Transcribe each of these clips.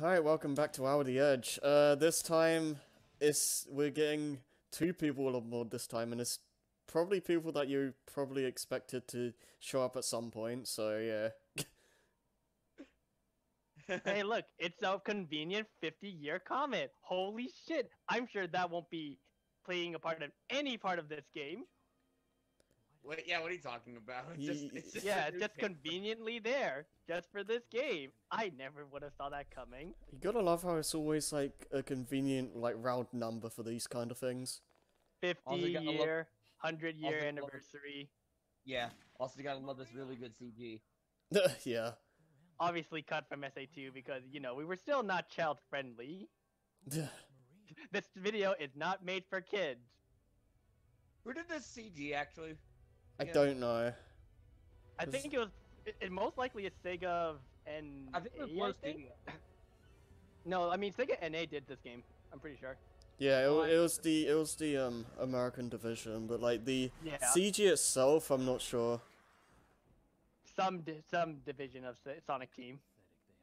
Alright, welcome back to Hour the Edge. Uh, this time, it's, we're getting two people on board this time, and it's probably people that you probably expected to show up at some point, so yeah. hey, look, it's a convenient 50 year comment. Holy shit. I'm sure that won't be playing a part of any part of this game. What, yeah, what are you talking about? It's just, it's just Yeah, just game. conveniently there, just for this game. I never would have saw that coming. You gotta love how it's always like a convenient, like, round number for these kind of things. 50 Also, you gotta love- year, 100 year also, anniversary. Yeah. Also, you gotta love this really good CG. yeah. Obviously cut from SA2 because, you know, we were still not child friendly. This video is not made for kids. Who did this CG actually? I Yeah. don't know. I think it was, it, it most likely is Sega and I think it was A, Blur think? Studio. No, I mean Sega NA did this game. I'm pretty sure. Yeah, it, it was the it was the um American division, but like the Yeah. CG itself, I'm not sure. some di- some division of Sonic Team.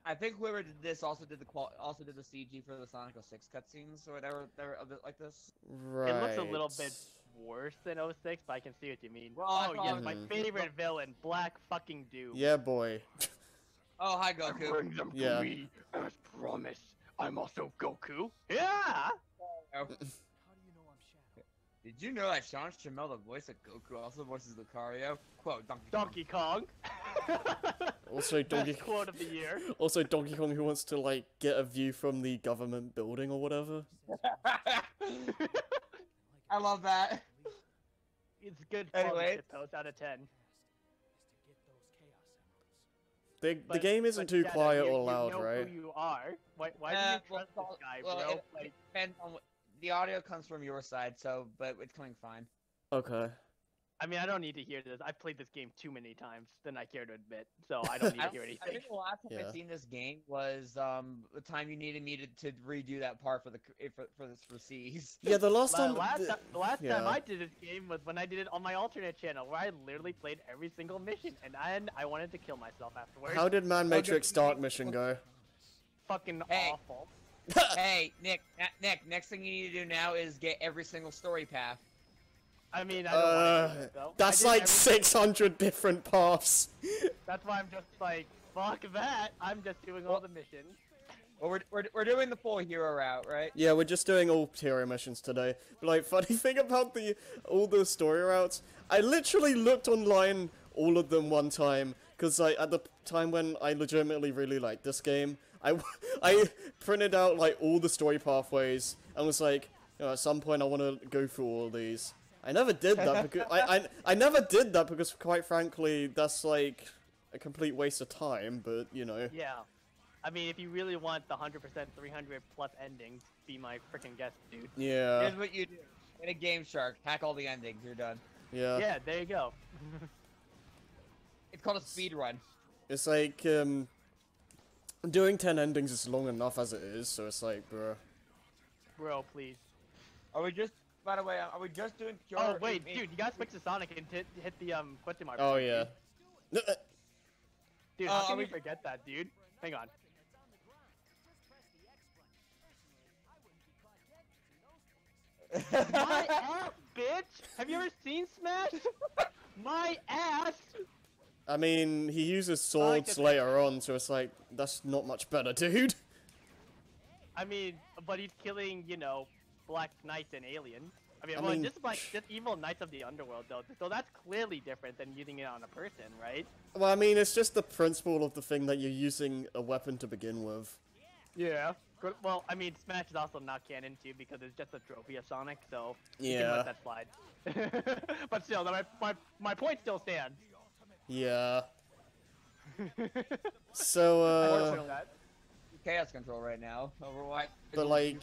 I think whoever did this also did the qual- also did the CG for the Sonic 06 cutscenes or whatever. They're a bit like this. Right. It looks a little bit worse than 06, but I can see what you mean. Well, oh thought- yes, my Mhm. favorite villain, Black fucking Doom. Yeah, boy. Oh, hi Goku. them Yeah. me as promised. I'm also Goku. Yeah. Oh. Did you know that Sean Schemmel, the voice of Goku, also voices Lucario? Quote, Donkey Kong. Donkey Kong. Also, Donkey Best quote of the year. Also, Donkey Kong who wants to like get a view from the government building or whatever. I love that. It's good Anyway. quality post out of ten. The the But- game isn't too Shadow, quiet you, or you loud, know right? Who you are? Why? Why Uh, do you trust well, this guy, well, bro? it- like, Depends on what the audio comes from your side, so but it's coming fine. Okay. I mean, I don't need to hear this. I've played this game too many times than I care to admit, so I don't need to hear anything. I think the last time Yeah. I seen this game was um the time you needed me to, to redo that part for the eh, for for this for C's. Yeah, the last time. last, the- ti- the last time. I did this game was when I did it on my alternate channel, where I literally played every single mission, and I I wanted to kill myself afterwards. How did Mad Matrix Dark Mission go? Fucking Hey. awful. hey Nick, Nick. Next thing you need to do now is get every single story path. I mean, I don't want to Uh, do it, that's like every- 600 different paths. That's why I'm just like, fuck that. I'm just doing all the missions. Well, we're, we're, we're doing the full hero route, right? Yeah, we're just doing all hero missions today. But like, funny thing about the all the story routes, I literally looked online all of them one time because like at the time when I legitimately really liked this game, I I printed out like all the story pathways and was like, you know, at some point I want to go through all these. I never did that because I, I I never did that because quite frankly that's like a complete waste of time. But you know, Yeah. I mean, if you really want the 100% 300 plus endings, be my freaking guest, dude. yeah, Here's what you do: in a GameShark, hack all the endings. You're done. yeah. yeah, there you go. It's called a speed run. It's like, um, doing 10 endings is long enough as it is, so it's like, bruh. Bro, please. Are we just? By the way, are we just doing? Cure Oh, wait, me- dude, you gotta switch to Sonic and hit, hit the um question mark. Oh, yeah. Dude, dude Uh, how can we- you forget that, dude? Hang on. My ass, bitch! Have you ever seen Smash? My ass! I mean, he uses I like swords later on, so it's like, that's not much better, dude. I mean, but he's killing, you know, Black Knights and aliens. I mean, I well, mean, just like just evil Knights of the Underworld, though. So that's clearly different than using it on a person, right? Well, I mean, it's just the principle of the thing that you're using a weapon to begin with. Yeah. Good. Well, I mean, Smash is also not canon too because it's just a trophy of Sonic, so you can Yeah. let that slide. but still, my, my my point still stands. Yeah. So, uh, work with that. Chaos control right now. Overwatch. But, like-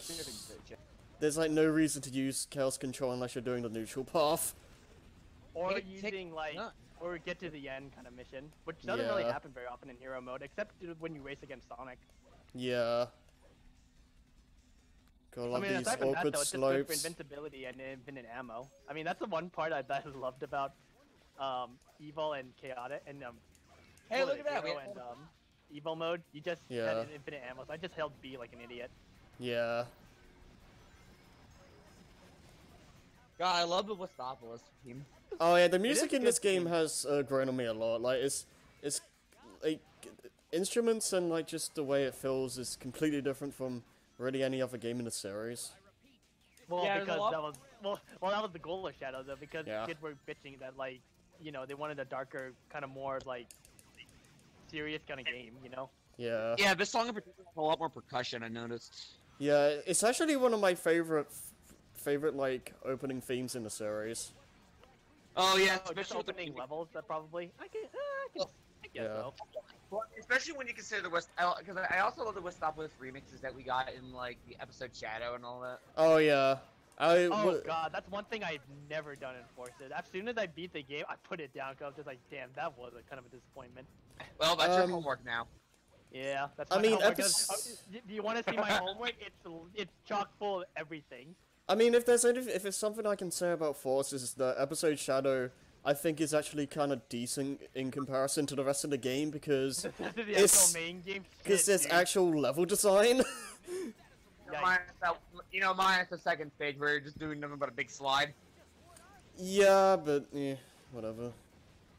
there's like no reason to use Chaos Control unless you're doing the neutral path. Or Take- take- using like, no. or get to the end kind of mission, which doesn't really happen very often in hero mode, except when you race against Sonic. Yeah. Got I mean, these aside from that, awkward though, it's just good for slopes. invincibility and infinite ammo. I mean, that's the one part I, that I loved about um, Evil and Chaotic and um. Hey, look at that. We and um, Evo mode, you just Yeah. had infinite ammo. So I just held B like an idiot. Yeah. God, I love the Westopolis team. Oh yeah, the music in this good game theme. has uh, grown on me a lot. Like it's it's like instruments and like just the way it feels is completely different from really any other game in the series. Well, Yeah, because that was well, well, that was the goal of Shadow though, because Yeah. kids were bitching that like, you know, they wanted a darker, kind of more like serious kind of game, you know. Yeah. Yeah, this song in particular has a lot more percussion. I noticed. Yeah, it's actually one of my favorite favorite like opening themes in the series. Oh yeah, Oh, just especially with the opening music. levels that probably I can, uh, I can, I guess Yeah. so. Well, especially when you consider the West, because I, I also love the West Westopolis remixes that we got in like the episode Shadow and all that. Oh yeah. I Oh w- god, that's one thing I've never done in Forces. As soon as I beat the game, I put it down because I was just like, damn, that was a kind of a disappointment. Well, that's Um, your homework now. Yeah, that's. I mean, homework. epis- Uh, Do you want to see my homework? It's it's chock full of everything. I mean, if there's any, if it's something I can say about Force is the episode Shadow, I think is actually kind of decent in comparison to the rest of the game because the It's- actual main game. because shit, there's dude. actual level design. Yikes. Minus that, you know, minus the second stage where you're just doing nothing but a big slide. yeah, but yeah, whatever.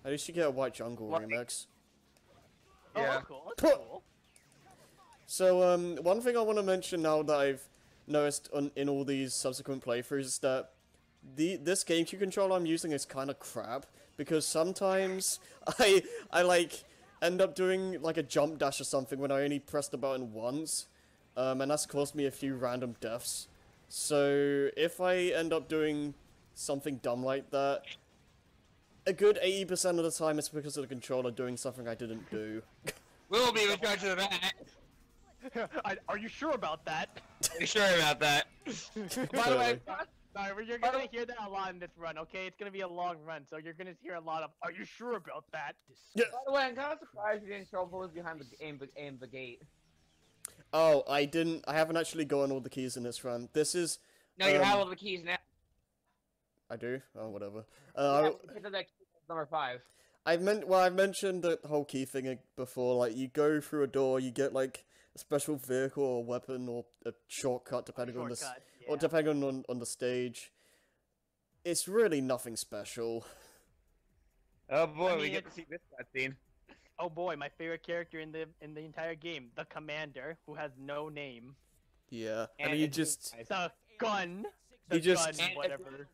At least you get a White Jungle Like- remix. Oh, Yeah. that's cool. That's cool. So, um, one thing I want to mention now that I've noticed on, in all these subsequent playthroughs that the this GameCube controller I'm using is kind of crap because sometimes I I like end up doing like a jump dash or something when I only press the button once, um, and that's caused me a few random deaths. So if I end up doing something dumb like that, a good 80% of the time it's because of the controller doing something I didn't do. We'll be charge of that. I, are you sure about that? Are you sure about that? By the way, Sorry, but you're gonna hear that a lot in this run. Okay, it's gonna be a long run, so you're gonna hear a lot of. Are you sure about that? Yeah. by the way, I'm kind of surprised you didn't show up was behind the aim, aim the gate. Oh, I didn't. I haven't actually gotten all the keys in this run. This is. No, you Um, have all the keys now. I do. Oh, whatever. Yeah, Uh, hit the next key, number five. I meant. Well, I've mentioned the whole key thing before. Like, you go through a door, you get like a special vehicle or weapon or a shortcut, depending on the s- Shortcut. or depending on on the stage. It's really nothing special. Oh boy, we we get get to see this cutscene. Oh boy, my favorite character in the in the entire game, the commander, who has no name. Yeah, and, And you it's- just The gun. The He just- gun, And- whatever.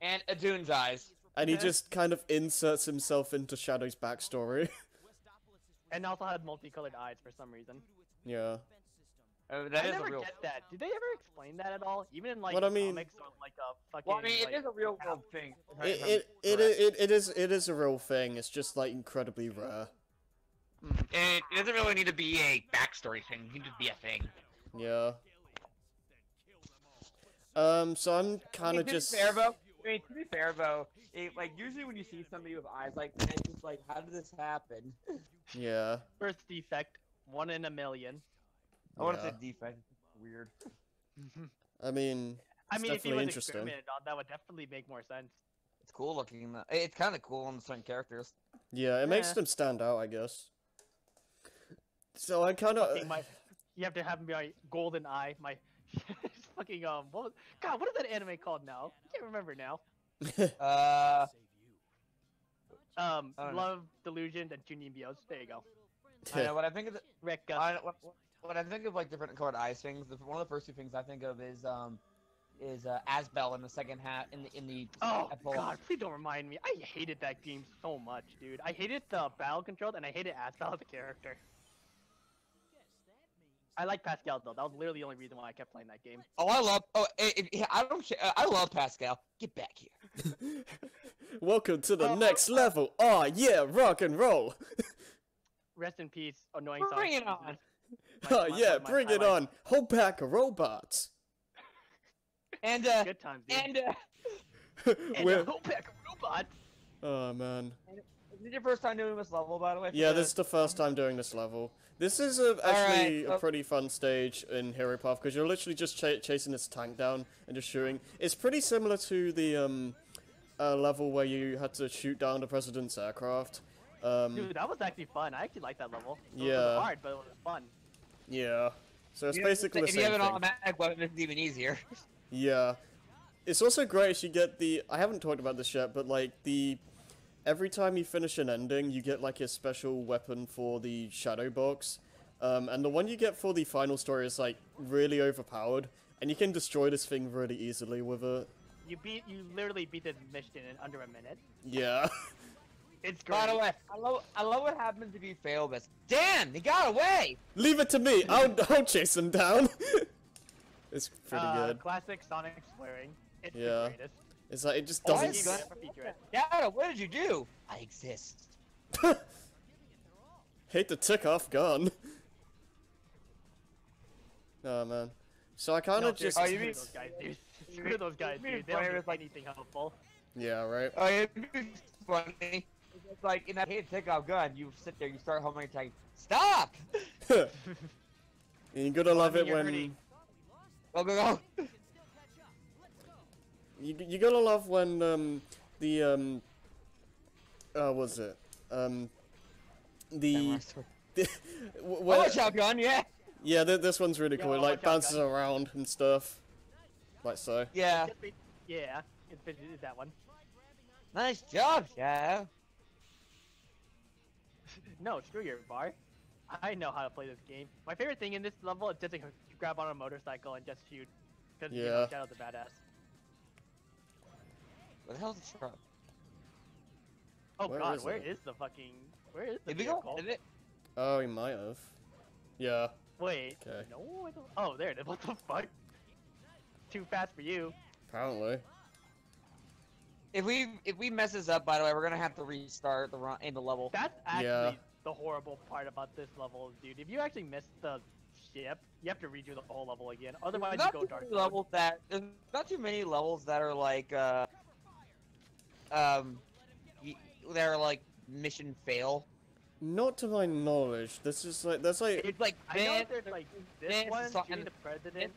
And Adun's eyes. and he just kind of inserts himself into Shadow's backstory. And also had multicolored eyes for some reason. Yeah. Uh, that I is never a real. get that. Did they ever explain that at all? Even in like What I mean- comics or like a fucking. Well, I mean, like, it is a real world thing. It it, it, it it is it is a real thing. It's just like incredibly rare. And it doesn't really need to be a backstory thing. It can just be a thing. Yeah. Um, so I'm kind mean, of to just. be fair, though. I mean, to be fair, though, it, like usually when you see somebody with eyes like that, it's just like, how did this happen? Yeah. First defect, one in a million. I want to say defense. Weird. I mean, I mean, if he definitely was interesting. experimented on, that would definitely make more sense. It's cool looking. though. It's kind of cool on the certain characters. yeah, it makes them stand out, I guess. So I kind of. My, you have to have my golden eye. My fucking um, what was, God, what is that anime called now? I can't remember now. Uh, Um, I don't know. Love, Delusion, and Junin Bios. There you go. I know what I think of. The, Rick, I, what, when I think of like different colored eyes things, the, one of the first two things I think of is um, is uh, Asbel in the second half in the in the. Oh epilogue. God! Please don't remind me. I hated that game so much, dude. I hated the battle control, and I hated Asbel as a character. I like Pascal though. That was literally the only reason why I kept playing that game. Oh, I love. Oh, it, it, I don't. sh- uh, I love Pascal. Get back here. Welcome to the Oh, next level. Oh yeah, rock and roll. Rest in peace, annoying. Bring Sonic it on. Excuses. Oh My- my- yeah, my bring it highlight. on. Whole pack of robots. And uh, Good times, dude. and uh, And We're- a whole pack of robots. Oh man. is it your first time doing this level, by the way? Yeah, the- this is the first time doing this level. This is a, actually so- a pretty fun stage in Hero Path because you're literally just ch- chasing this tank down and just shooting. It's pretty similar to the um, uh, level where you had to shoot down the president's aircraft, Um, Dude, that was actually fun. I actually liked that level. It Yeah. was hard, but it was fun. yeah. So it's You- basically the same if you have an automatic weapon, it's even easier. Yeah. It's also great if you get the I haven't talked about this yet, but like the every time you finish an ending, you get like a special weapon for the shadow box. Um, and the one you get for the final story is like really overpowered, and you can destroy this thing really easily with it. You beat, you literally beat this mission in under a minute. Yeah. It's great. By the way, I love I love what happens if you fail this. Dan, he got away. Leave it to me. I'll I'll chase him down. it's pretty uh, good. Classic Sonic swearing. It's Yeah. the greatest. It's like it just Why doesn't. is You gun- s- never feature it. Dad, what did you do? I exist. Hate to tick off gun. Oh man. So I kind No, of just. seriously, Oh, you screw mean- those guys, dude. Screw those guys, dude. They don't fire do anything helpful. Yeah, right. Oh, yeah, it's funny. It's like in that hit takeoff gun, you sit there, you start homing attack. Stop! you gotta love mean, it you're when hurting. Go go go! you you gotta love when um the um uh what was it um the, the w- Oh, when, shotgun, yeah, yeah th- this one's really Yeah, cool. It oh, like shotgun. bounces around and stuff, like so. yeah. Just be- Yeah, it's been it's that one. Nice job, yeah. No, screw your bar. I know how to play this game. My favorite thing in this level is just to grab on a motorcycle and just shoot. Because, you know, Yeah. Shadow's a badass. What the hell's the truck? Oh Where god, is where it? is the fucking... Where is the Did vehicle? it? Oh, he might have. Yeah. Wait, Okay. no, I don't... Oh, there it is. What the fuck? Too fast for you. Apparently. If we if we mess this up, by the way, we're gonna have to restart the run in the level. That's actually Yeah. the horrible part about this level, dude. If you actually miss the ship, you have to redo the whole level again. Otherwise, There's not you go too dark many levels that there's not too many levels that are like uh um y- that are like mission fail. Not to my knowledge. This is like there's like It's like I know Van there's like this Van one, Son- shooting the president,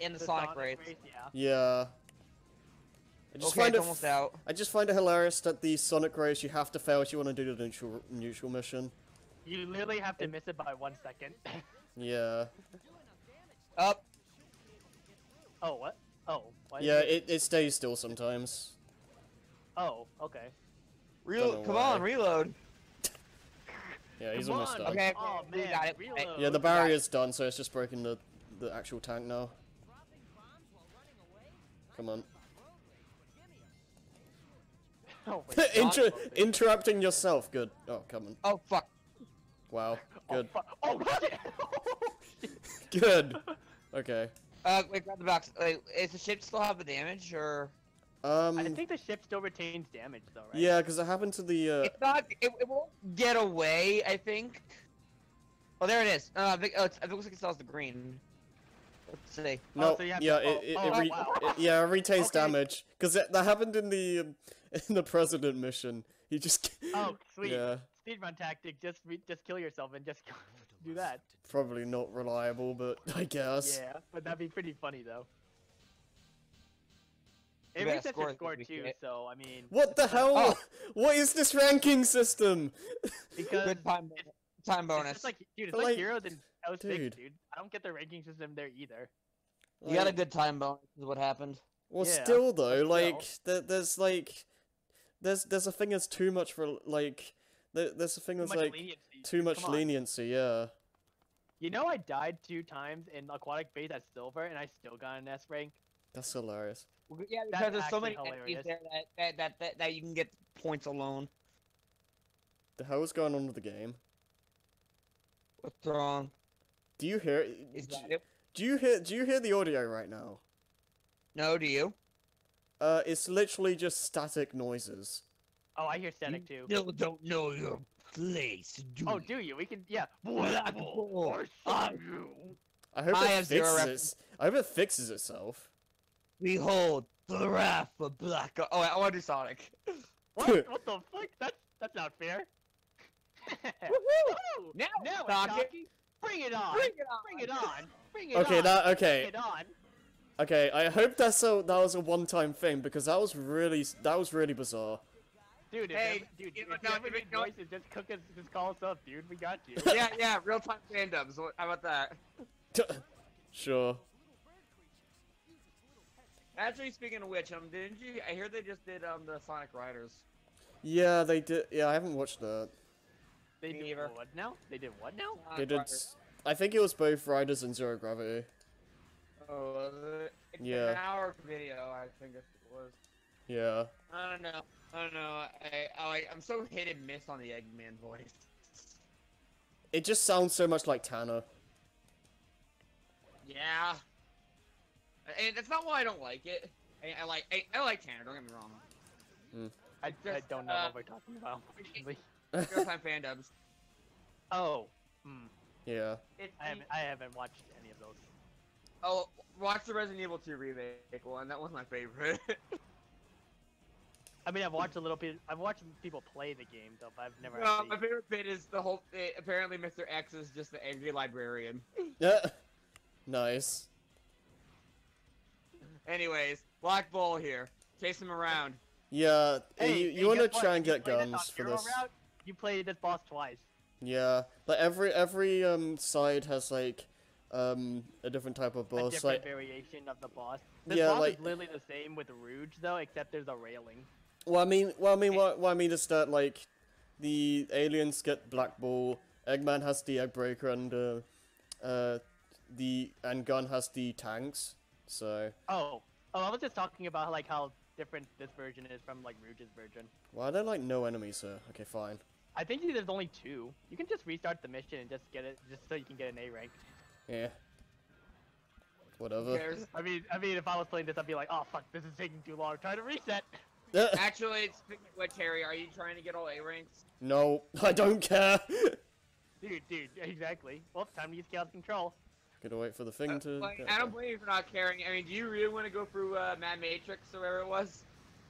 in the, the Sonic, race. yeah. yeah. I just Okay, find it's it almost out. I just find it hilarious that the Sonic race you have to fail if you want to do the neutral neutral mission. You literally have to miss it by one second. Yeah. Up. oh, what? Oh, why Yeah, it? it, it stays still sometimes. Oh, okay. Real. Come why. on, reload. Yeah, he's Come almost on. done. Okay, Oh we man, got it. reload. Yeah, the barrier's done, so it's just breaking the the actual tank now. Come on. Oh, wait, Inter- Sonic interrupting yourself. Good. Oh, come on. Oh fuck. Wow. Oh, Good. fu- oh, shit! Good. Okay. Uh, wait, grab the box. Wait, is the ship still have the damage or? Um. I think the ship still retains damage, though, right? Yeah, because it happened to the. Uh, It's not. It, it won't get away. I think. Oh, there it is. Uh, I think, oh, it's, it looks like it still has the green. Let's see. no. Oh, so you have to- yeah. oh, it, it, oh, it, re- wow. it- yeah. It retains Okay. damage because that happened in the um, in the president mission. He just. Oh, sweet. Yeah. Speedrun tactic. Just just kill yourself and just do that. Probably not reliable, but I guess. Yeah, but that'd be pretty funny though. It better resets score your score too, week, so I mean. What the hell? Oh. What is this ranking system? Good time. it's- Time It's bonus. just like, dude, it's like, like, Heroes and House Six, dude. dude. I don't get the ranking system there either. you got a good time bonus. Is what happened. Well, Yeah, still though, but like there, there's like there's there's a thing that's too much for like there, there's a thing Too that's much like leniency. too much Come on. leniency. Yeah. You know, I died two times in Aquatic Base at Silver, and I still got an S rank. That's hilarious. Well, Yeah, That's because there's so many actually enemies there that, that, that, that, that you can get points alone. The hell is going on with the game? What's wrong? Do you hear? Is d- that it? Do you hear? Do you hear the audio right now? No, do you? Uh, it's literally just static noises. Oh, I hear static too. Still don't know your place, do Oh, do you? We can, yeah. Black Blackboard, Board. I you. I hope I it fixes. it. I hope it fixes itself. Behold the wrath of Black. Oh, I want to do Sonic. What? what the fuck? That's that's not fair. Woohoo! Now now it's it's talking. talking. Bring it on. Bring it on! Bring it on. Bring it Okay, on. that Bring okay, it on. Okay. I hope that's a that was a one-time thing because that was really that was really bizarre. Dude, if Hey, ever, dude, you if know, you no, ever if it need don't- voices, just cook us, just call us up, dude. We got you. yeah, yeah, real time fandubs. How about that? sure. Actually, speaking of which, um, didn't you? I hear they just did um the Sonic Riders. Yeah, they did. Yeah, I haven't watched that. They Me did neither. what now? They did what now? Sonic They did. Riders. s- I think it was both Riders and Zero Gravity. Oh, was it? It's Yeah. an hour video, I think it was. Yeah. I don't know. I don't know. I, I I'm so hit and miss on the Eggman voice. It just sounds so much like Tanner. Yeah. And that's not why I don't like it. I, I like I, I like Tanner. Don't get me wrong. I, I just, don't know uh, what we're talking about. Unfortunately. Real time fandubs. Oh, hmm. Yeah. It's I haven't, I haven't watched any of those. Oh, watch the Resident Evil 2 remake one. That was my favorite. I mean, I've watched a little bit. I've watched people play the game, though, but I've never. no, actually... my favorite bit is the whole. eh, apparently, Mr. X is just the angry librarian. Yeah. nice. Anyways, Black Bull here. Chase him around. Yeah. Hey, you hey, you want to guess what? try and get guns for this? Route, you played this boss twice. Yeah. but every every um side has like um a different type of a boss. different Like variation of the boss. The Yeah, boss like- is literally the same with Rouge, though, except there's a railing. Well, I mean, well, I mean, what, what I mean is that like the aliens get Black Bull, Eggman has the Egg Breaker, and uh, uh, the and Gun has the tanks. So Oh, oh, I was just talking about like how different this version is from like Rouge's version. well, I don't like no enemies here. Okay, fine. I think there's only two. You can just restart the mission and just get it, just so you can get an A rank. Yeah. Whatever. cares? I mean, I mean, if I was playing this, I'd be like, oh fuck, this is taking too long. Try to reset. Actually, speaking of which, Harry, are you trying to get all A ranks? no, I don't care. Dude, dude, exactly. Well, it's time to use chaos control. Gotta wait for the thing to. Like, I don't blame you for not caring. I mean, do you really want to go through uh, Mad Matrix or whatever it was?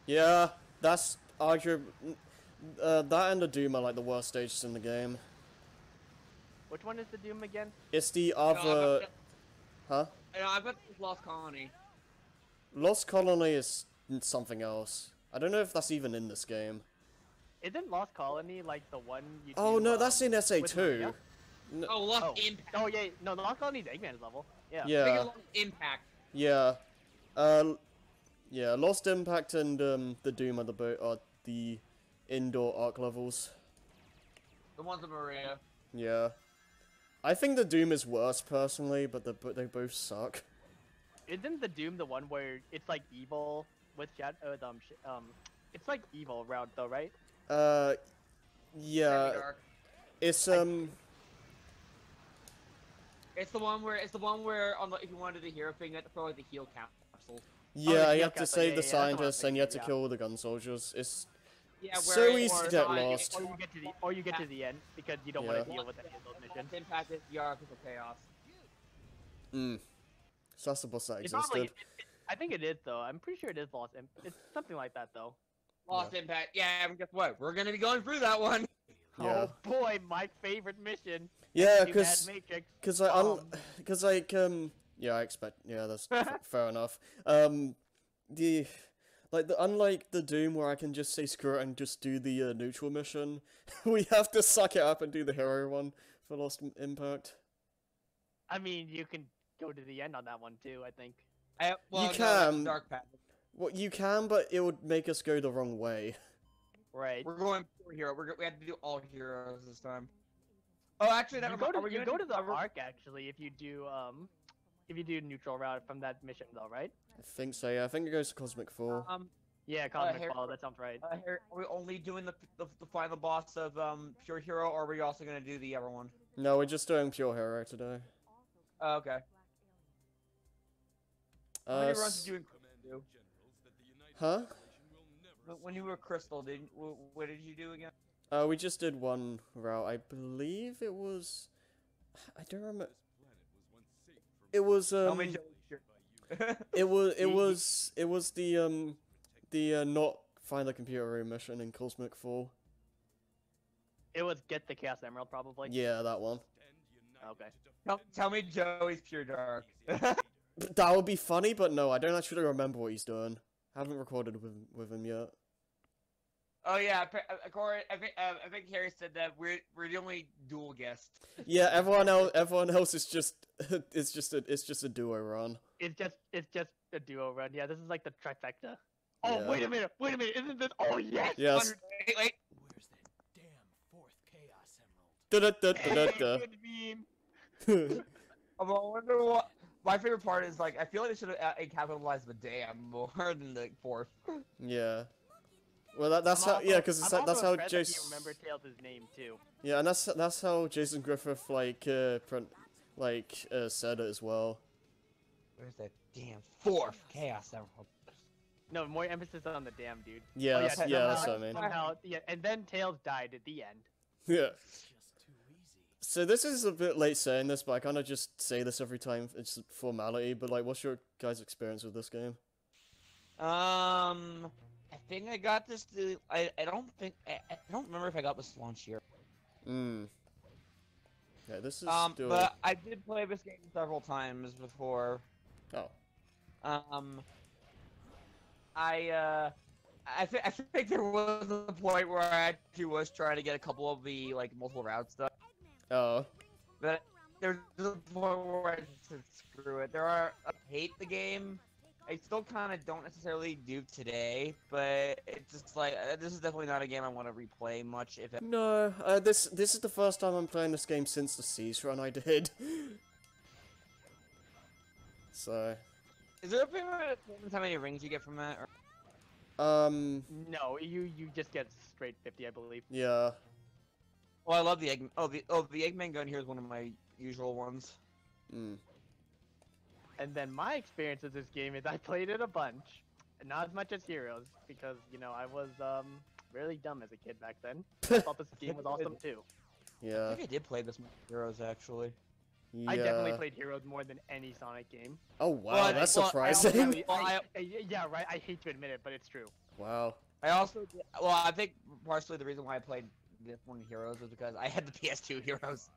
Yeah, that's arguably. Uh, that and the Doom are like the worst stages in the game. Which one is the Doom again? It's the other, got- huh? No, I've got Lost Colony. Lost Colony is something else. I don't know if that's even in this game. Isn't Lost Colony like the one you? Oh do, no, um, that's in SA2. Maria? N- Oh, Lost Oh. Impact. Oh yeah, no, Lost Colony's Eggman's level. Yeah. Yeah, Lost Impact. yeah. Uh, yeah. Lost Impact and um, the Doom of the Boat are the indoor ARK levels. The ones with Maria. Yeah. I think the Doom is worse personally, but the but they both suck. Isn't the Doom the one where it's like evil with Shad- uh, um, sh- um, it's like evil route though, right? Uh, yeah. It's um. It's the one where it's the one where on the if you wanted the hero thing, you had to throw like the heal capsule. Yeah, the you have to save yeah, the yeah, that's what I'm scientists and you have to yeah. kill the gun soldiers. It's Yeah, So where easy to get Sonic- lost. Or you get to the or you get to the end because you don't Yeah. want to deal with any of those missions. Lost Impact is the Artificial Chaos. mm. So that's the boss that existed. probably, it, it, I think it is though. I'm pretty sure it is Lost. Imp- It's something like that though. Lost Impact. Yeah, and guess what? We're gonna be going through that one. Yeah. Oh boy, my favorite mission. Yeah, because because I un- Um, because like um yeah I expect yeah that's f- fair enough. Um, the like the unlike the Doom where I can just say screw it and just do the uh, neutral mission, we have to suck it up and do the hero one for Lost Impact. I mean, you can go to the end on that one too. I think. I, well, no, that's can. Dark Path. Well, you can, but it would make us go the wrong way. Right. We're going for hero. We're go- we have to do all heroes this time. Oh, actually, that You remi- go are to we you go to the cover- arc actually if you do um if you do neutral route from that mission though, right? I think so. Yeah, I think it goes to Cosmic Fall. Um, Yeah, Cosmic Harry- Fall. That sounds right. uh, here, are we only doing the, the the final boss of um pure hero, or are we also gonna do the other one? No, we're just doing pure hero today. Oh, okay. How Uh, many runs did you do? huh? When- When you were Crystal, did wh- what did you do again? Uh, we just did one route. I believe it was. I don't remember. It was How um. Many Joey sure. It was it Ye- ye- was it was the um, the uh, not find the computer room mission in Cosmic Fall. It was get the Chaos Emerald probably. Yeah, that one. Okay. tell, tell me Joey's pure dark. That would be funny, but no, I don't actually remember what he's doing. I haven't recorded with with him yet. Oh yeah, appa- uh, Corey. I think uh, I think Harry said that we're we're the only dual guest. Yeah, everyone else, everyone else is just, it's just a, it's just a duo run. It's just it's just a duo run. Yeah, this is like the trifecta. Oh Yeah. wait a minute, wait a minute, isn't this? Oh yes. Yes. Wait, wait. Where's that damn fourth Chaos Emerald? Da-da-da-da-da-da. Good meme. Um, I wonder what. My favorite part is like I feel like they should have uh, capitalized the damn more than the fourth. yeah. Well, that, that's I'm how, also- yeah, because I'm that's also how impressed that Jason. You remember Tails' name too. Yeah, and that's that's how Jason Griffith like uh, pron- like uh, said as well. Where's that damn fourth Chaos Emerald? No, more emphasis on the damn dude. Yeah, Oh, that's, yeah, yeah, that's what I mean. Somehow, yeah, and then Tails died at the end. Yeah. Just too easy. So this is a bit late saying this, but I kind of just say this every time. It's formality, but like, what's your guys' experience with this game? Um, I think I got this. To, I I don't think I, I don't remember if I got this launch year. Hmm. Yeah, this is Um, still. but I did play this game several times before. Oh. Um, I uh, I think I think there was a point where I actually was trying to get a couple of the like multiple route stuff, Oh. but there's a point where I just said screw it. There are I hate the game. I still kind of don't necessarily do today, but it's just like uh, this is definitely not a game I want to replay much. If it, No, uh, this this is the first time I'm playing this game since the Seas run I did. so, is there a thing that determines how many rings you get from that? Or... um, No, you you just get straight 50, I believe. yeah. Oh, I love the egg. Oh, the oh the Eggman gun here is one of my usual ones. Mm. And then my experience with this game is I played it a bunch, not as much as Heroes because you know I was um really dumb as a kid back then. I thought this game was awesome too. I Yeah. think I did play this with Heroes actually. Yeah. I definitely played Heroes more than any Sonic game. Oh wow, Well, that's well, I also surprising. have- Well, I- I- I- yeah, right. I hate to admit it, but it's true. wow. I also did, well, I think partially the reason why I played this one Heroes was because I had the PS2 Heroes.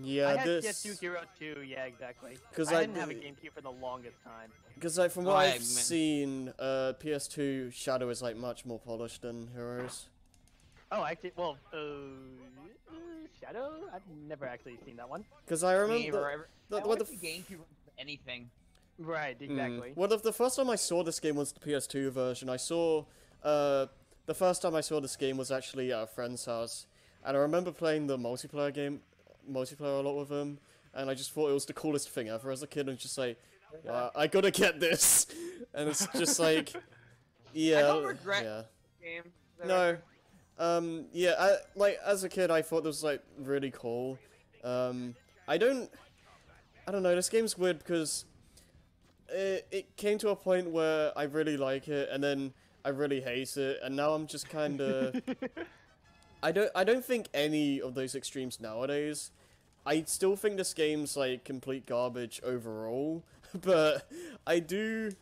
Yeah, I had this. PS2 Heroes too. Yeah, exactly. 'Cause I I didn't have a GameCube for the longest time. Because like from Oh, what Eggman. I've seen, uh, PS2 Shadow is like much more polished than Heroes. Oh, actually, well, uh, uh, Shadow. I've never actually seen that one. Because I remember. either. the- I what like the the f- GameCube for anything. Right, Mm. exactly. Well, the, the first time I saw this game was the PS2 version. I saw, uh, the first time I saw this game was actually at a friend's house, and I remember playing the multiplayer game, multiplayer a lot with him, and I just thought it was the coolest thing ever as a kid, and just like, uh, I gotta get this, and it's just like, yeah, don't regret- yeah. Game. No. Um, yeah, I, like, as a kid, I thought this was, like, really cool. Um, I don't, I don't know, this game's weird because it, it came to a point where I really like it, and then I really hate it, and now I'm just kind of, I don't, I don't think any of those extremes nowadays. I still think this game's, like, complete garbage overall, but I do,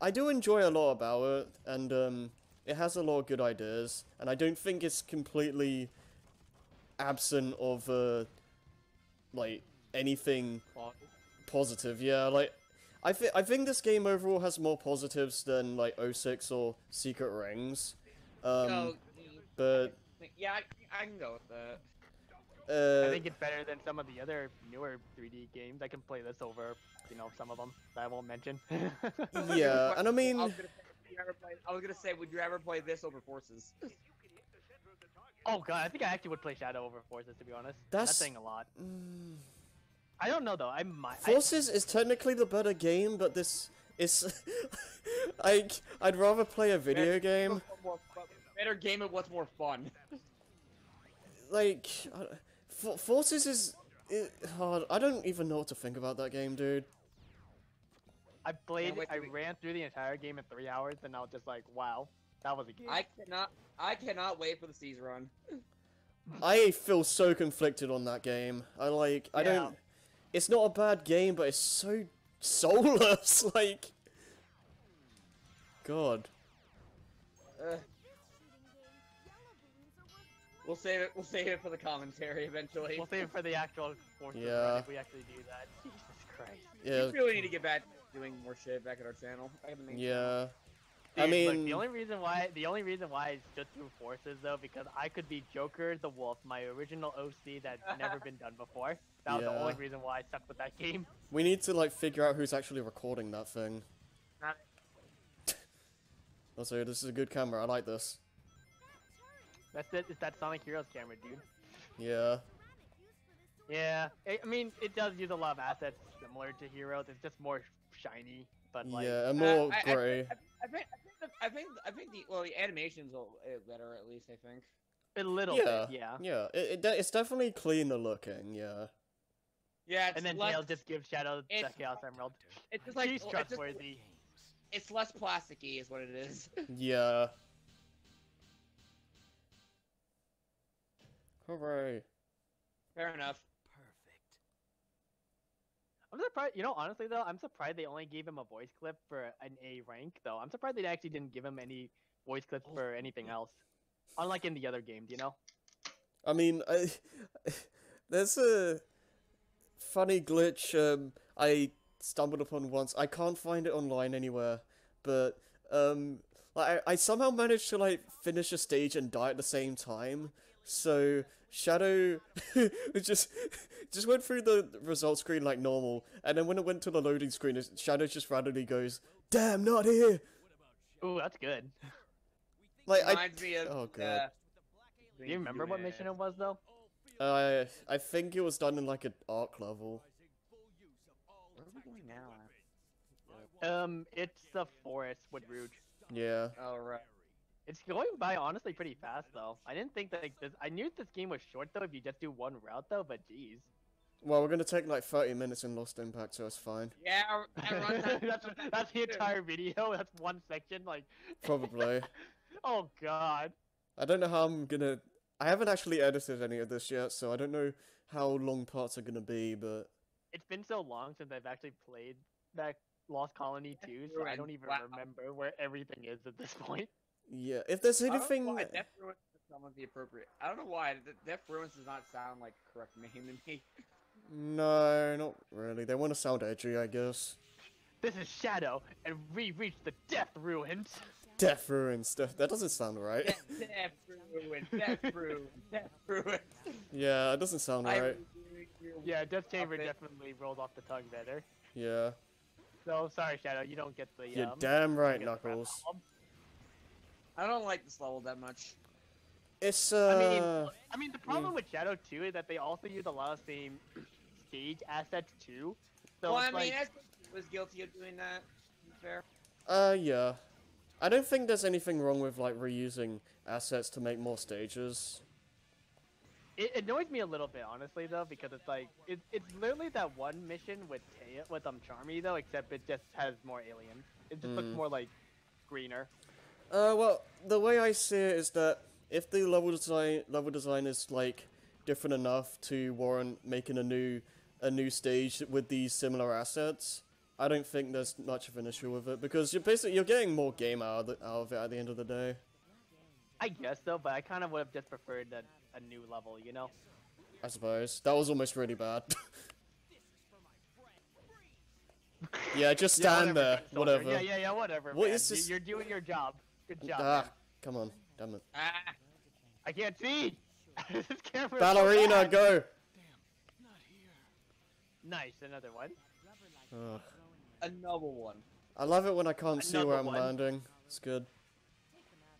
I do enjoy a lot about it, and, um, it has a lot of good ideas, and I don't think it's completely absent of uh, like anything positive. Yeah, like I think I think this game overall has more positives than like 06 or Secret Rings. Um, No, but yeah, I, I can go with that. Uh, I think it's better than some of the other newer 3D games. I can play this over, you know, some of them that I won't mention. yeah, and I I mean, was gonna say, would you ever play, I was gonna say, would you ever play this over Forces? oh god, I think I actually would play Shadow over Forces to be honest. That's- saying a lot. mm, I don't know though. I might. I, Forces is technically the better game, but this is like I'd rather play a video game. Better game of what's more fun. like I, For- Forces is it, hard. I don't even know what to think about that game, dude. I played. wait I we- ran through the entire game in three hours, and I was just like, wow, that was a game. I cannot, I cannot wait for the seas run. I feel so conflicted on that game. I like. I Yeah. don't. It's not a bad game, but it's so soulless. like, God. Ugh. We'll save it. We'll save it for the commentary eventually. We'll save it for the actual Forces run Yeah. if we actually do that. Jesus Christ. Yeah. We really need to get back doing more shit back at our channel. I gotta make- Yeah. I Dude, look, mean- the only reason why the only reason why I stood through forces though because I could be Joker the Wolf, my original OC that's never been done before. That was the only reason why I stuck with that game. We need to like figure out who's actually recording that thing. Not- Also, this is a good camera. I like this. That's it. It's that Sonic Heroes camera, dude. Yeah. Yeah, I I mean it does use a lot of assets similar to Heroes. It's just more shiny, but like yeah, and Uh, more I- I- grey. I, I think I think the, I think I think the well the animations are uh, better at least I think. a little Yeah. bit, yeah. Yeah, it, it, it's definitely cleaner looking. Yeah. Yeah, it's And then less, Tails just gives Shadow the Chaos Emerald. it's just like She's it's, just, trustworthy. it's less plasticky is what it is. Yeah. Hooray. Fair enough. Perfect. I'm surprised. You know, honestly though, I'm surprised they only gave him a voice clip for an A rank. Though I'm surprised they actually didn't give him any voice clips for anything else, unlike in the other games. You know. I mean, I, there's a funny glitch um, I stumbled upon once. I can't find it online anywhere, but um, like I, I somehow managed to like finish a stage and die at the same time. So Shadow just just went through the result screen like normal, and then when it went to the loading screen, it- Shadow just randomly goes, "Damn, not here!" Oh, that's good. Like I, me of. Oh, God. Uh, Do you remember what mission it was though? I I think it was done in like an ARK level. Where are we going now? Um, it's the forest with Rouge. Yeah. Oh right. It's going by honestly pretty fast though. I didn't think that like, this. I knew this game was short though if you just do one route though, but jeez. Well, we're gonna take like 30 minutes in Lost Impact, so it's fine. Yeah, that runtime- that's that's the entire video. That's one section. Like, Probably. oh god. I don't know how I'm gonna. I haven't actually edited any of this yet, so I don't know how long parts are gonna be, but It's been so long since I've actually played that Lost Colony 2, so I don't even Wow. remember where everything is at this point. Yeah. If there's I don't know anything, why Death Ruins doesn't sound the appropriate. I don't know why Death Ruins does not sound like the correct name to me. no, not really. They want to sound edgy, I guess. This is Shadow, and we reach the Death Ruins. Death ruins. Death. That doesn't sound right. Death, Death Ruins, Death Ruins, Death Ruins. yeah, it doesn't sound I right. Yeah, Death Chamber definitely rolled off the tongue better. Yeah. So sorry, Shadow, you don't get the. You're um, damn right, don't the Knuckles. Album. I don't like this level that much. It's uh. I uh. mean, I mean, the problem with Shadow 2 is that they also use a lot of same stage assets too. So well, I mean, like, I was guilty of doing that. to be Fair. Uh, yeah. I don't think there's anything wrong with like reusing assets to make more stages. It annoys me a little bit, honestly, though, because it's like it, it's literally that one mission with Taya, with um Charmy, though, except it just has more aliens. It just looks Mm. more like greener. Uh, well, the way I see it is that if the level design level design is like different enough to warrant making a new a new stage with these similar assets, I don't think there's much of an issue with it because you're basically you're getting more game out of, the, out of it at the end of the day. I guess so, but I kind of would have just preferred a, a new level, you know? I suppose that was almost really bad. yeah, just Yeah, stand there, whatever. Yeah, yeah, yeah, whatever. What is this- You're doing your job. Good job. Ah, come on, damn it. Ah, I can't see. this camera. is so Ballerina, bad. go! Not here. Nice, another one. Ugh. another one. I love it when I can't see where I'm one. landing. It's good.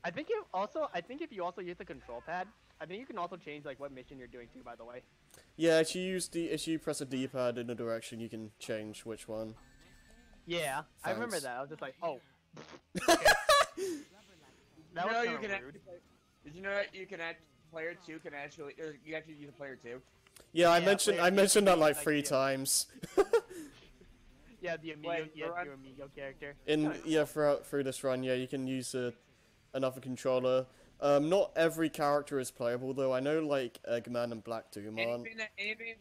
I think you also. I think if you also use the control pad, I think you can also change like what mission you're doing too. By the way. Yeah, if you use the if you press a D-pad in a direction, you can change which one. Yeah, I remember that. I was just like, oh. Did That you was know kinda you can rude. actually, Did you know that you can add player two can actually or you actually use a player two? Yeah, I mentioned I mentioned that like like, three yeah. times. Yeah, the amigo, Wait, yeah, your amigo character. In yeah, throughout through this run, yeah, you can use a, another controller. Um, not every character is playable though. I know like Eggman and Black Doom aren't. Anything that anything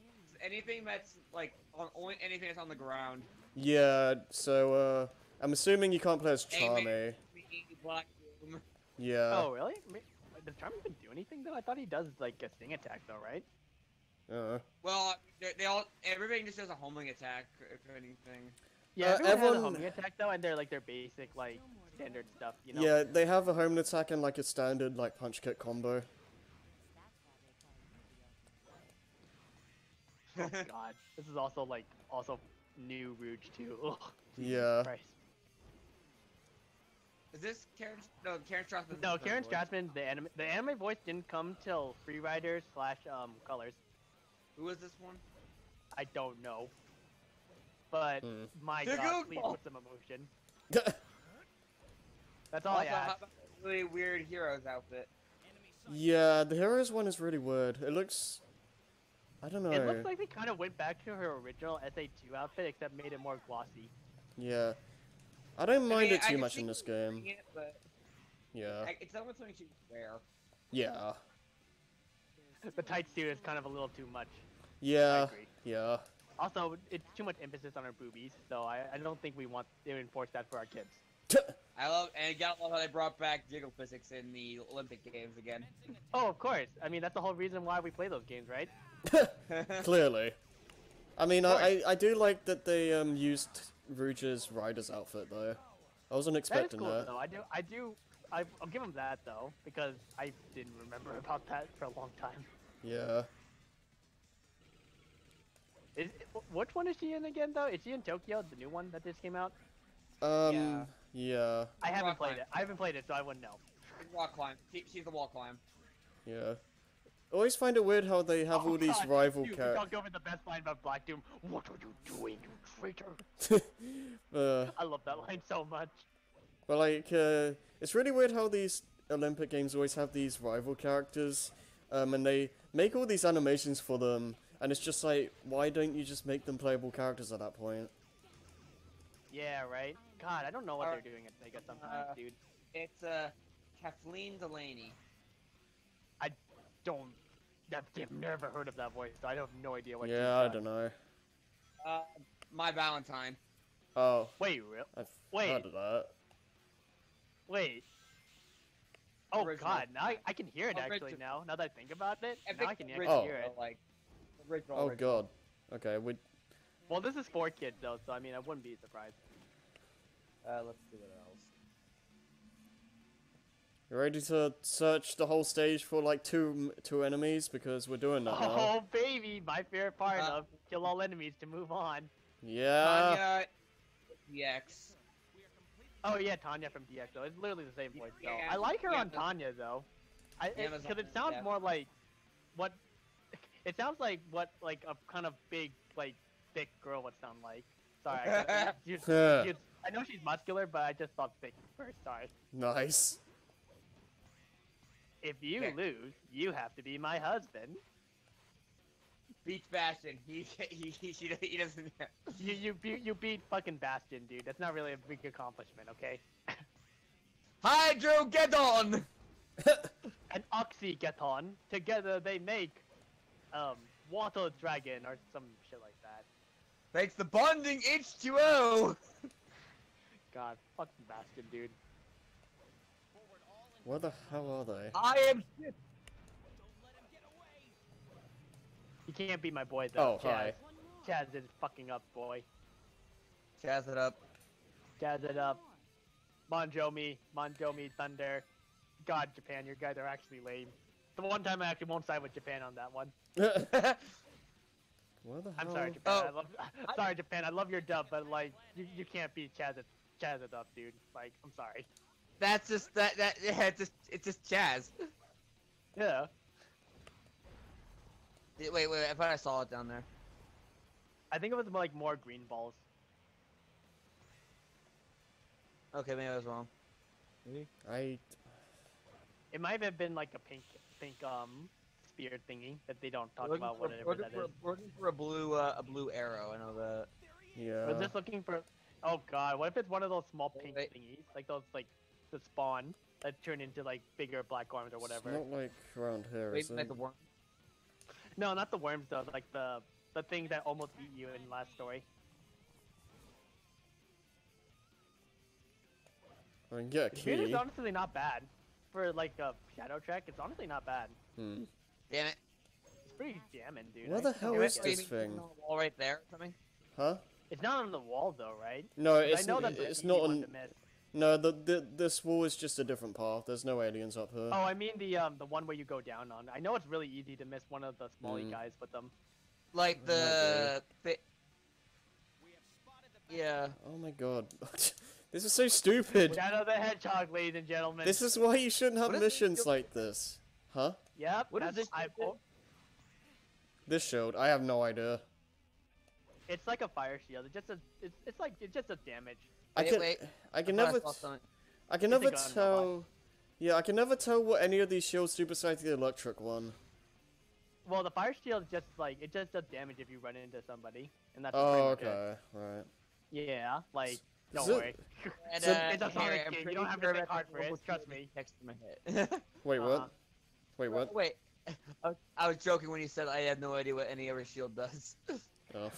anything that's like on only anything that's on the ground. Yeah, so uh, I'm assuming you can't play as Eggman, Charmy. Black Doom. Yeah. Oh, really? Does Charmy even do anything though? I thought he does like a sting attack though, right? Uh, Well, they, they all everybody just does a homing attack if anything. Yeah, Uh, everyone, has a everyone- homing attack though, and they're like their basic like standard stuff. You know. Yeah, they have a homing attack and like a standard like punch kick combo. Oh god, this is also like also new Rouge too. Ugh, Yeah. Christ. Is this Karen? No, Karen Strassman. No, Karen Strassman, the anime, the anime voice didn't come till Free Rider slash um Colors. Who is this one? I don't know, but Hmm. my The god, please Google. put some emotion. That's all I Also, how ask. really weird heroes outfit. yeah, the heroes one is really weird. It looks. I don't know. It looks like they kind of went back to her original SA2 outfit, except made it more glossy. Yeah. I don't mind mean, it too can much in this game. It, but Yeah. I, it's almost something she would wear. Yeah. The tight suit is kind of a little too much. Yeah. Yeah. Also, it's too much emphasis on her boobies, so I, I don't think we want to enforce that for our kids. I love and you gotta love how they brought back jiggle physics in the Olympic Games again. Oh, of course. I mean, that's the whole reason why we play those games, right? Clearly. I mean, I, I, I do like that they um used Rouge's rider's outfit though. I wasn't That is expecting cool, that. though. I do, I do, I, I'll give him that though, because I didn't remember about that for a long time. Yeah. Is which one is she in again though? Is she in Tokyo, the new one that just came out? Um. Yeah. I haven't Rock played climb. it. I haven't played it, so I wouldn't know. She's wall climb. She, she's the wall climb. Yeah. Always find it weird how they have Oh, all these God, rival Dude, we characters. talked over the best line about Black Doom. What are you doing, you traitor? uh, I love that line so much. but like, uh, it's really weird how these Olympic Games always have these rival characters, um, and they make all these animations for them, and it's just like, why don't you just make them playable characters at that point? Yeah, right. God, I don't know what Uh, they're doing at Sega sometimes, uh, dude. It's uh, Kathleen Delaney. I don't. I've I've never heard of that voice. So I have no idea what. yeah, I don't know. Uh, my Valentine. Oh, Wait, real? I've Wait. of that. Wait. Oh Original. God! Now I, I can hear it actually. Now, now that I think about it, I now I can the actually Oh. hear it. Like, original. Oh original. god. Okay, we. Well, this is for kids though, so I mean, I wouldn't be surprised. Uh, let's see what else. You ready to search the whole stage for like two two enemies because we're doing that now. Oh baby, my favorite part Uh, of kill all enemies to move on. Yeah. Tanya EX. Oh yeah, Tanya from DX though. It's literally the same voice though. Yeah, I like her yeah, on Tanya though. I because it, sounds yeah. more like what. It sounds like what like a kind of big like thick girl would sound like. Sorry, I, can't- you- Huh. you- I know she's muscular, but I just thought thick first. Sorry. Nice. If you Okay. lose, you have to be my husband. Beats Bastion. He he he, he, he doesn't. You you beat you beat fucking Bastion, dude. That's not really a big accomplishment, okay? Hydrogeddon. And Oxygeton. Together they make um Water Dragon or some shit like that. Thanks the bonding H2O. God, fucking Bastion, dude. Where the hell are they? I am shit. You can't beat my boy though. Oh, Chaz. hi. Chaz is fucking up, boy. Chaz it up. Chaz it up. Monjomi, Monjomi, Thunder. God, Japan, your guys are actually lame. The one time I actually won't side with Japan on that one. Where the hell? I'm sorry, Japan. I Oh, love, sorry, Japan. I love your dub, but like, you, you can't beat Chaz it, Chaz it up, dude. Like, I'm sorry. That's just that that yeah, it's just it's just Chaz. Yeah. Wait, wait, wait, I thought I saw it down there. I think it was like more green balls. Okay, maybe I was wrong. I. It might have been like a pink, pink um spear thingy that they don't talk about for- whatever we're that looking for, is. we're looking for a blue uh, a blue arrow. I know that. Yeah. We're just looking for. Oh god, what if it's one of those small pink Wait. thingies, like those like the spawn that turn into like bigger black arms or whatever? It's not like around here, Wait, is like it? the worm. No, not the worms though. Like the the thing that almost eat you in last story. I can get a The beard honestly not bad for like a shadow track. It's honestly not bad. Hmm. Damn it. It's pretty jamming, dude. What the hell is it. this thing? on the wall right there or something. Huh? It's not on the wall though, right? No, it's I know n- it's not one on. To miss. No, the, the this wall is just a different path. There's no aliens up here. Oh, I mean the um the one where you go down on. I know it's really easy to miss one of the small Mm. guys with them. Like the. Fi- yeah. Oh my god, this is so stupid. Shadow the Hedgehog, ladies and gentlemen. This is why you shouldn't have What is this missions like this, huh? Yep. What is that's- this I, oh, This shield, I have no idea. it's like a fire shield. It just does. It's, it's like it just does damage. I Wait, can wait. I can I thought I never saw. I can never tell. Yeah, I can never tell what any of these shields do besides the electric one. Well, the fire shield just like it just does damage if you run into somebody, and that's Oh, pretty much it. okay, right. Yeah, like don't So- worry. And, So- uh, It's a here, Sonic I'm game, you don't have to sure think hard for it, trust me. Next to my head. Wait, Uh, what? Wait, what? Wait. I was- I was joking when you said I have no idea what any other shield does. Oh,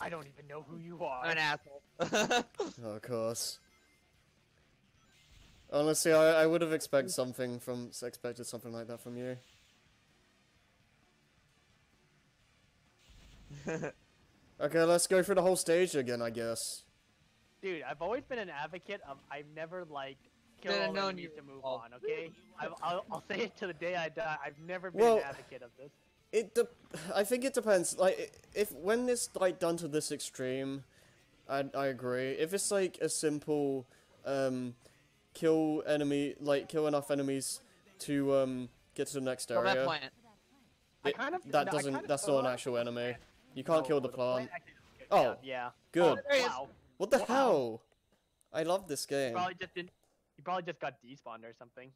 I don't even know who you are. I'm an asshole. oh, of course. Honestly, I, I would have expected something from expected something like that from you. Okay, let's go through the whole stage again, I guess. Dude, I've always been an advocate of I've never liked kill Should've all known enemies you to move were on. Okay, I've, I'll, I'll say it to the day I die. I've never been Well- an advocate of this. It de- I think it depends. Like, if when it's like done to this extreme, I I agree. If it's like a simple, um, kill enemy, like kill enough enemies to um get to the next Kill that area, plant. I it- kind of that no, doesn't. kind of That's not an actual enemy. plant- You can't kill no, the the plant. Oh, yeah. Good. There he is. Wow. What the Wow. hell? I love this game. Probably just didn't. You probably just got despawned or something.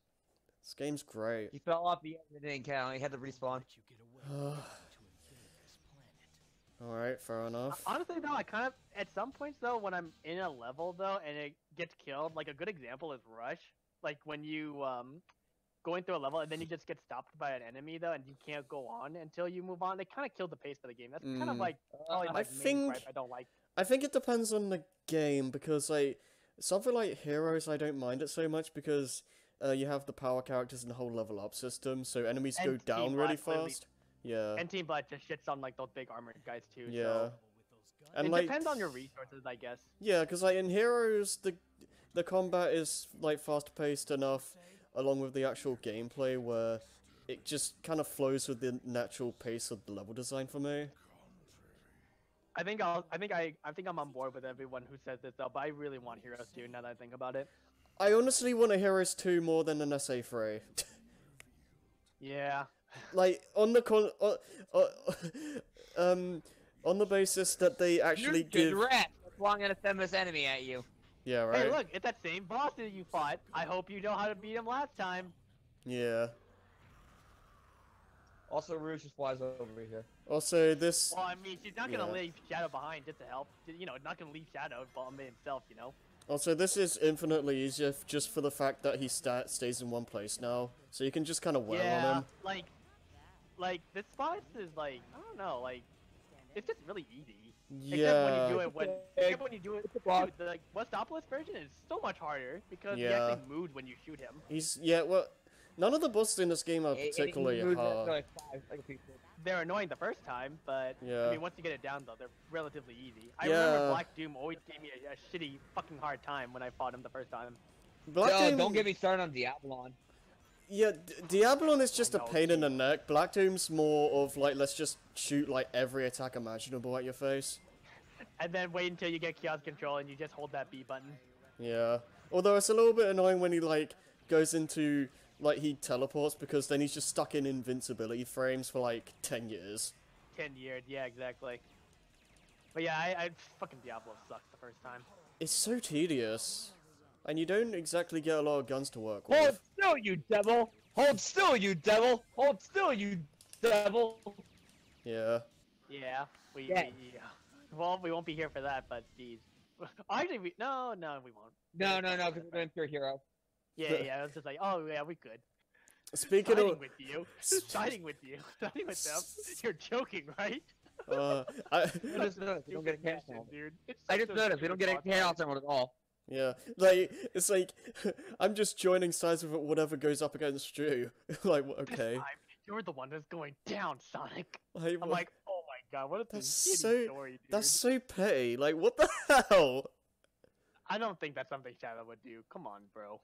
This game's great. He fell off the end and it didn't count. He had to respawn. Let you get away to invade this planet. Alright, fair enough. Honestly, though, I kind of at some points though, when I'm in a level though and it gets killed, like a good example is Rush. Like when you um going through a level and then you just get stopped by an enemy though, and you can't go on until you move on. They kind of killed the pace of the game. That's kind of Mm. like probably Uh, my I main think- gripe I don't like. I think it depends on the game because like something like Heroes, I don't mind it so much because uh, you have the power characters and the whole level up system, so enemies go down really Black literally- fast. Yeah, And Team Blood just shits on like those big armored guys too. yeah, So and it like depends on your resources, I guess. yeah, because like in Heroes, the the combat is like fast paced enough, along with the actual gameplay where it just kind of flows with the natural pace of the level design for me. I think I'll. I think I. I think I'm on board with everyone who says this though. But I really want Heroes 2 now that I think about it. I honestly want a Heroes 2 more than an SA3. Yeah. Like on the con uh, uh, um on the basis that they actually You're give good rat. That's why I'm gonna send this enemy at you. yeah right Hey, look, it's that same boss that you fought. I hope you know how to beat him last time. yeah Also, Rouge just flies over here. also this Well, I mean, she's not gonna Yeah. leave Shadow behind just to help. You know, not gonna leave Shadow by himself. You know. also this is infinitely easier just for the fact that he sta stays in one place now so you can just kind of wail yeah. on him Like, like this boss is like I don't know, like it's just really easy. Yeah. Except when you do it when, except when you do it. It's a boss. Dude, the like, Westopolis version is so much harder because he Yeah. actually moves when you shoot him. he's yeah well none of the bosses in this game are It- it particularly hard like, five, like a piece of- They're annoying the first time, but Yeah. I mean, once you get it down though, they're relatively easy. I Yeah. remember Black Doom always gave me a, a shitty fucking hard time when I fought him the first time. Black Yo, Doom, don't get me started on Diabolon. Yeah D- Diabolon is just a pain in the neck Black Doom's more of like let's just shoot like every attack imaginable at your face And then wait until you get chaos control and you just hold that B button. Yeah. Although it's a little bit annoying when he like goes into like he teleports because then he's just stuck in invincibility frames for like ten years. Ten years, yeah, exactly. But yeah, I, I fucking Diablo sucked the first time. It's so tedious. And you don't exactly get a lot of guns to work Hold with. Hold still, you devil! Hold still, you devil! Hold still, you devil! Yeah. Yeah, we, Yeah. we yeah. Well, we won't be here for that, but geez. Actually, we no, no, we won't. No, no, no, because we're doing pure hero. Yeah, yeah. I was just like, oh yeah, we could. Speaking Siding of with you, siding with you, siding with them. You're joking, right? uh I I just noticed we don't get a Stupid chaos mission, emerald. dude. I just a noticed we don't get a boss fight. chaos emerald at all. Yeah. Like it's like I'm just joining sides with whatever goes up against you. like okay. time, you're the one that's going down, Sonic. Like, I'm like, oh my god, what a That's so- story, dude. That's so petty. Like, what the hell? I don't think that's something Shadow would do. Come on, bro.